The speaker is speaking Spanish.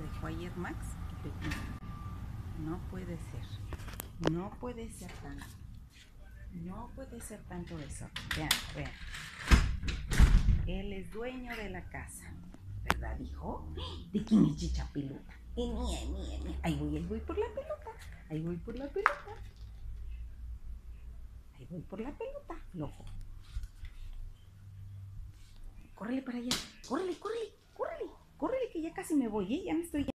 dejó ayer Max y. No puede ser. No puede ser tanto. No puede ser tanto eso. Vean, vean. Él es dueño de la casa. ¿Verdad, hijo? ¿De quién es chicha pelota? Es mía, mía. Ahí voy, ahí voy por la pelota. Ahí voy por la pelota. Ahí voy por la pelota, flojo. Córrele para allá. Córrele, córrele, córrele. Córrele que ya casi me voy, ¿eh? Ya me estoy